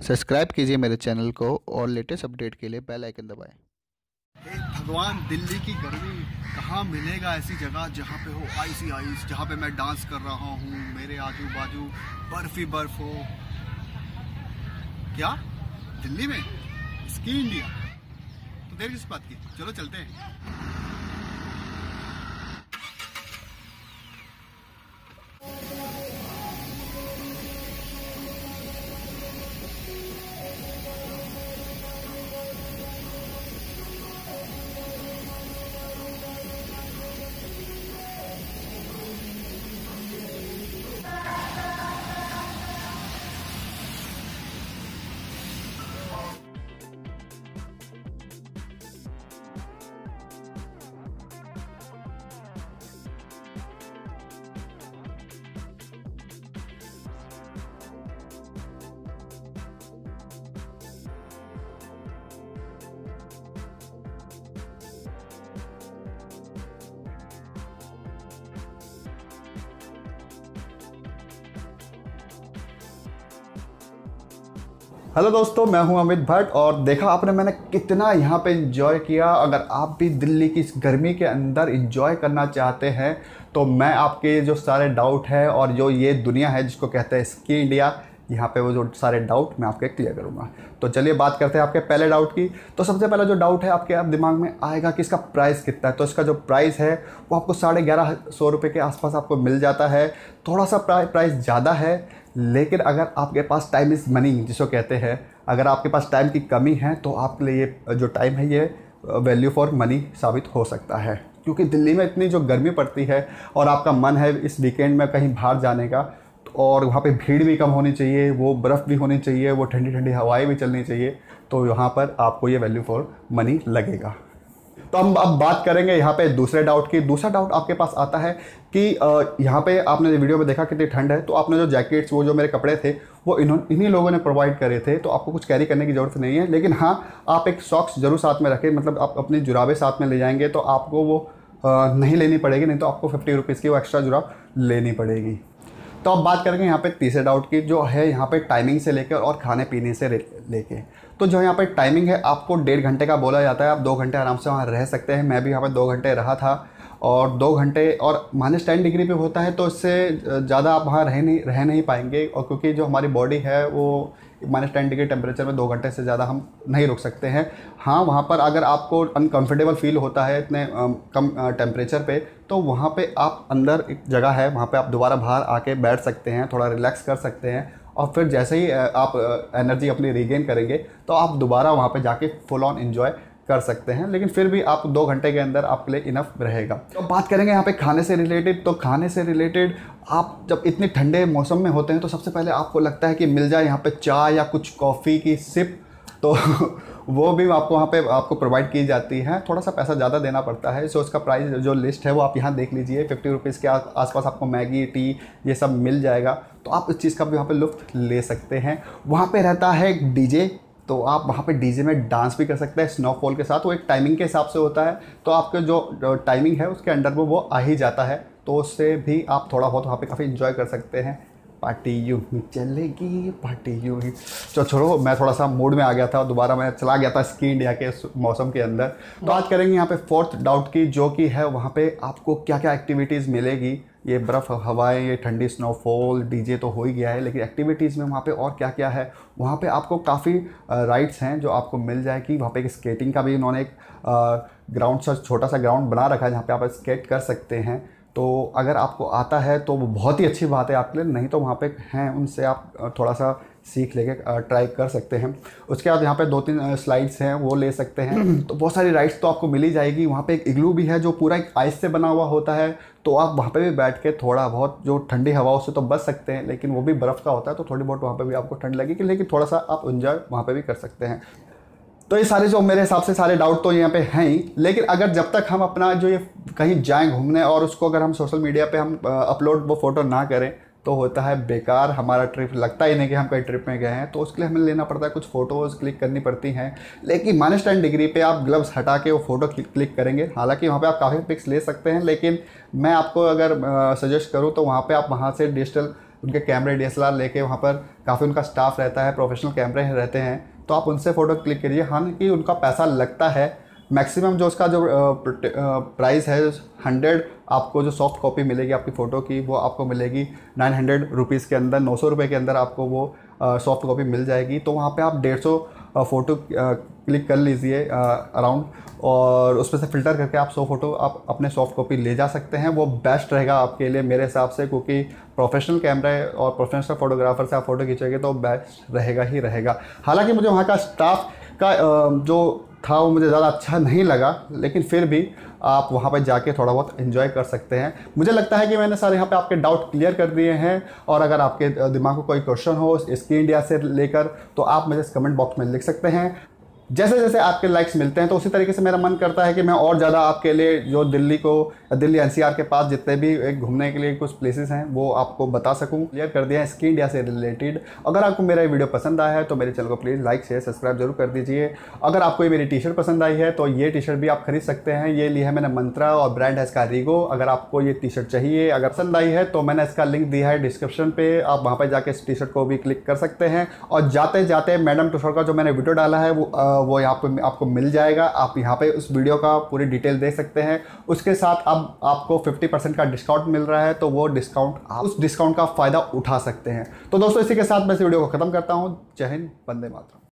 Subscribe कीजिए मेरे channel को और लेटेस्ट अपडेट के लिए बेल आइकन दबाएँ। भगवान, दिल्ली की गर्मी कहाँ मिलेगा ऐसी जगह जहाँ पे हो आइस आइस जहाँ पे मैं डांस कर रहा हूँ, मेरे आजू बाजू बर्फ़ ही बर्फ़ हो? क्या? दिल्ली में? स्की इंडिया तो देर किस बात की चलो चलते हैं। हेलो दोस्तों, मैं हूँ अमित भट्ट और देखा आपने मैंने कितना यहाँ पे इन्जॉय किया। अगर आप भी दिल्ली की इस गर्मी के अंदर इंजॉय करना चाहते हैं तो मैं आपके जो सारे डाउट है और जो ये दुनिया है जिसको कहते हैं स्की इंडिया यहाँ पे वो जो सारे डाउट मैं आपके क्लियर करूँगा। तो चलिए बात करते हैं आपके पहले डाउट की। तो सबसे पहला जो डाउट है आपके आप दिमाग में आएगा कि इसका प्राइस कितना है। तो इसका जो प्राइस है, वो आपको साढ़े ग्यारह सौ रुपये के आसपास आपको मिल जाता है। थोड़ा सा प्राइस ज़्यादा है, लेकिन अगर आपके पास टाइम इज़ मनी जिसको कहते हैं, अगर आपके पास टाइम की कमी है तो आपके लिए ये जो टाइम है, ये वैल्यू फॉर मनी साबित हो सकता है। क्योंकि दिल्ली में इतनी जो गर्मी पड़ती है और आपका मन है इस वीकेंड में कहीं बाहर जाने का और वहाँ पे भीड़ भी कम होनी चाहिए, वो बर्फ़ भी होनी चाहिए, वो ठंडी ठंडी हवाएँ भी चलनी चाहिए तो यहाँ पर आपको ये वैल्यू फॉर मनी लगेगा। तो हम अब बात करेंगे यहाँ पे दूसरे डाउट की। दूसरा डाउट आपके पास आता है कि यहाँ पे आपने वीडियो में देखा कितनी ठंड है तो आपने जो जैकेट्स वो जो मेरे कपड़े थे, वो इन्होंने इन्हीं लोगों ने प्रोवाइड करे थे तो आपको कुछ कैरी करने की ज़रूरत नहीं है। लेकिन हाँ आप एक सॉक्स ज़रूर साथ में रखें मतलब आप अपनी जुराबें साथ में ले जाएँगे तो आपको वो नहीं लेनी पड़ेगी, नहीं तो आपको फिफ्टी रुपीज़ की वो एक्स्ट्रा जुराब लेनी पड़ेगी। तो अब बात करेंगे यहाँ पे तीसरे डाउट की, जो है यहाँ पे टाइमिंग से लेकर और खाने पीने से लेके। तो जो यहाँ पे टाइमिंग है, आपको डेढ़ घंटे का बोला जाता है, आप दो घंटे आराम से वहाँ रह सकते हैं। मैं भी यहाँ पे दो घंटे रहा था और दो घंटे और माइनस टेन डिग्री पे होता है तो इससे ज़्यादा आप वहाँ रह नहीं रह नहीं पाएँगे। और क्योंकि जो हमारी बॉडी है, वो माइनस टेन डिग्री टेम्परेचर में दो घंटे से ज़्यादा हम नहीं रुक सकते हैं। हाँ वहाँ पर अगर आपको अनकम्फर्टेबल फील होता है इतने कम टेम्परेचर पे तो वहाँ पे आप अंदर एक जगह है, वहाँ पे आप दोबारा बाहर आके बैठ सकते हैं, थोड़ा रिलैक्स कर सकते हैं। और फिर जैसे ही आप एनर्जी अपनी रिगेन करेंगे तो आप दोबारा वहाँ पे जाके फुल ऑन इन्जॉय कर सकते हैं, लेकिन फिर भी आप दो घंटे के अंदर आपके लिए इनफ रहेगा। तो बात करेंगे यहाँ पे खाने से रिलेटेड तो खाने से रिलेटेड आप जब इतने ठंडे मौसम में होते हैं तो सबसे पहले आपको लगता है कि मिल जाए यहाँ पे चाय या कुछ कॉफ़ी की सिप तो वो भी आपको वहाँ पे आपको प्रोवाइड की जाती है। थोड़ा सा पैसा ज़्यादा देना पड़ता है सो उसका प्राइस जो लिस्ट है वो आप यहाँ देख लीजिए फिफ्टी रुपीज़ के आसपास आपको मैगी टी ये सब मिल जाएगा। तो आप इस चीज़ का भी वहाँ पे लुफ्त ले सकते हैं। वहाँ पे रहता है डीजे तो आप वहाँ पे डीजे में डांस भी कर सकते हैं स्नोफॉल के साथ। वो एक टाइमिंग के हिसाब से होता है। तो आपके जो टाइमिंग है, उसके अंडर में वो आ ही जाता है। तो उससे भी आप थोड़ा बहुत वहाँ पे काफ़ी इन्जॉय कर सकते हैं। पार्टी यूँ ही चलेगी पार्टी यूँ ही। तो छोड़ो, मैं थोड़ा सा मूड में आ गया था, दोबारा मैं चला गया था स्की इंडिया के मौसम के अंदर। तो आज करेंगे यहाँ पे फोर्थ डाउट की, जो कि है, वहाँ पे आपको क्या क्या एक्टिविटीज़ मिलेगी। ये बर्फ़, हवाएँ, ये ठंडी स्नोफॉल डीजे तो हो ही गया है, लेकिन एक्टिविटीज़ में वहाँ पे और क्या क्या है? वहाँ पे आपको काफ़ी राइड्स हैं जो आपको मिल जाएगी। वहाँ पे एक स्केटिंग का भी उन्होंने एक ग्राउंड सा, छोटा सा ग्राउंड बना रखा है जहाँ पे आप स्केट कर सकते हैं। तो अगर आपको आता है तो बहुत ही अच्छी बात है आपके लिए, नहीं तो वहाँ पर हैं उनसे आप थोड़ा सा सीख लेके ट्राई कर सकते हैं। उसके बाद यहाँ पे दो तीन स्लाइड्स हैं वो ले सकते हैं। तो बहुत सारी राइड्स तो आपको मिली जाएगी। वहाँ पे एक इग्लू भी है जो पूरा एक आइस से बना हुआ होता है। तो आप वहाँ पे भी बैठ के थोड़ा बहुत जो ठंडी हवाओं से तो बच सकते हैं लेकिन वो भी बर्फ़ का होता है तो थोड़ी बहुत वहाँ पर भी आपको ठंड लगेगी लेकिन थोड़ा सा आप इन्जॉय वहाँ पर भी कर सकते हैं। तो ये सारे जो मेरे हिसाब से सारे डाउट तो यहाँ पे हैं ही लेकिन अगर जब तक हम अपना जो ये कहीं जाएँ घूमने और उसको अगर हम सोशल मीडिया पे हम अपलोड वो फ़ोटो ना करें तो होता है बेकार, हमारा ट्रिप लगता ही नहीं कि हम कहीं ट्रिप में गए हैं। तो उसके लिए हमें लेना पड़ता है, कुछ फ़ोटोज़ क्लिक करनी पड़ती हैं। लेकिन माइनस टेन डिग्री पे आप ग्लव्स हटा के वो फ़ोटो क्लिक करेंगे। हालाँकि वहाँ पे आप काफ़ी पिक्स ले सकते हैं, लेकिन मैं आपको अगर सजेस्ट करूँ तो वहाँ पर आप वहाँ से डिजिटल उनके कैमरे डी एस लेके वहाँ पर काफ़ी उनका स्टाफ रहता है प्रोफेशनल कैमरे रहते हैं तो आप उनसे फ़ोटो क्लिक करिए। हालाँकि उनका पैसा लगता है मैक्सिमम जो उसका जो प्राइस है, हंड्रेड, आपको जो सॉफ्ट कॉपी मिलेगी आपकी फ़ोटो की, वो आपको मिलेगी नाइन हंड्रेड रुपीज़ के अंदर, नौ सौ रुपये के अंदर आपको वो सॉफ्ट कॉपी मिल जाएगी। तो वहाँ पे आप डेढ़ सौ फ़ोटो क्लिक कर लीजिए अराउंड, और उसमें से फ़िल्टर करके आप सौ फ़ोटो आप अपने सॉफ्ट कॉपी ले जा सकते हैं। वो बेस्ट रहेगा आपके लिए मेरे हिसाब से, क्योंकि प्रोफेशनल कैमरा और प्रोफेशनल फोटोग्राफर से आप फ़ोटो खींचेंगे तो बेस्ट रहेगा ही रहेगा। हालाँकि मुझे वहाँ का स्टाफ का जो था, वो मुझे ज़्यादा अच्छा नहीं लगा, लेकिन फिर भी आप वहाँ पर जाके थोड़ा बहुत इन्जॉय कर सकते हैं। मुझे लगता है कि मैंने सारे यहाँ पे आपके डाउट क्लियर कर दिए हैं, और अगर आपके दिमाग को कोई क्वेश्चन हो स्की इंडिया से लेकर तो आप मुझे कमेंट बॉक्स में लिख सकते हैं। जैसे जैसे आपके लाइक्स मिलते हैं तो उसी तरीके से मेरा मन करता है कि मैं और ज़्यादा आपके लिए जो दिल्ली को, दिल्ली एनसीआर के पास जितने भी, एक घूमने के लिए कुछ प्लेसेस हैं, वो आपको बता सकूँ। क्लियर कर दिया है स्की इंडिया से रिलेटेड अगर आपको मेरा वीडियो पसंद आया है तो मेरे चैनल को प्लीज़ लाइक शेयर सब्सक्राइब ज़रूर कर दीजिए। अगर आपको ये मेरी टी शर्ट पसंद आई है तो ये टी शर्ट भी आप खरीद सकते हैं। ये लिया है मैंने मंत्रा और ब्रांड है इसका रीगो अगर आपको ये टी शर्ट चाहिए, अगर पसंद आई है तो मैंने इसका लिंक दिया है डिस्क्रिप्शन पर आप वहाँ पर जाकर इस टी शर्ट को भी क्लिक कर सकते हैं। और जाते जाते मैडम टूसर का जो मैंने वीडियो डाला है, वो वो यहाँ पे आपको मिल जाएगा। आप यहाँ पे उस वीडियो का पूरी डिटेल देख सकते हैं। उसके साथ अब आपको 50 परसेंट का डिस्काउंट मिल रहा है तो वो डिस्काउंट आप उस डिस्काउंट का फ़ायदा उठा सकते हैं। तो दोस्तों, इसी के साथ मैं इस वीडियो को ख़त्म करता हूँ। जय हिंद बंदे मातरम।